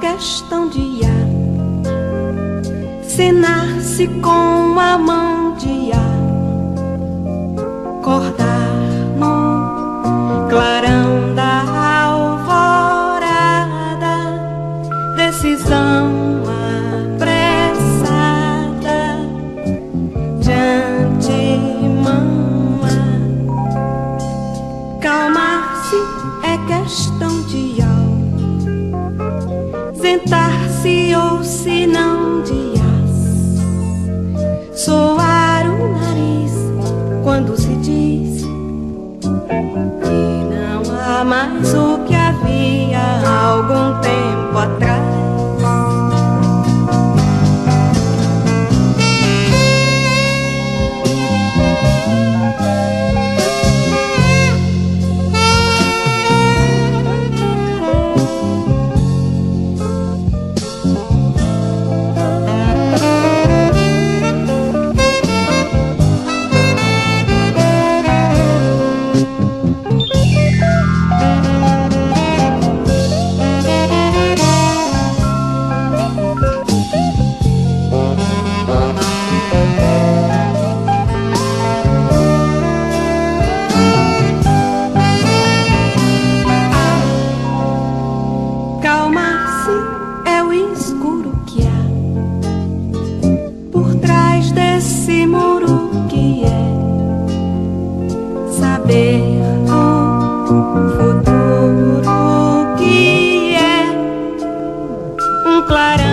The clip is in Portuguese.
questão de acenar-se com a mão de acordar no clarão da alvorada, decisão apressada. De antemão. Calmar-se é questão de sentar-se ou se não de soar o nariz quando se diz que não há mais clara.